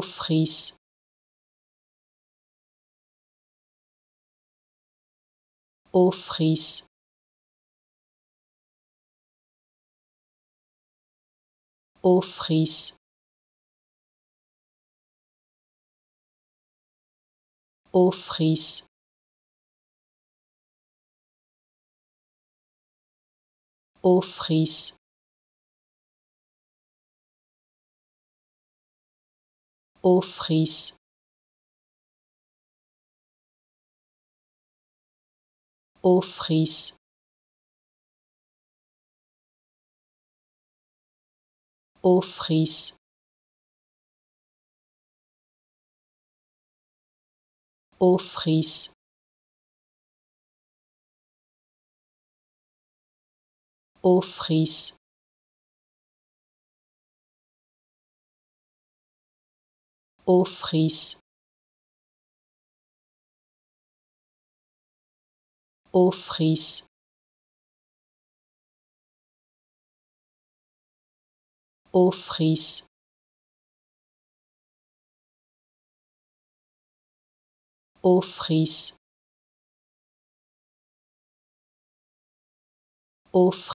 fries aux fris aux fris fries aux fris aux fris aux fris aux fris Ofris. Ofris. Ofris. Ofris. Ofris.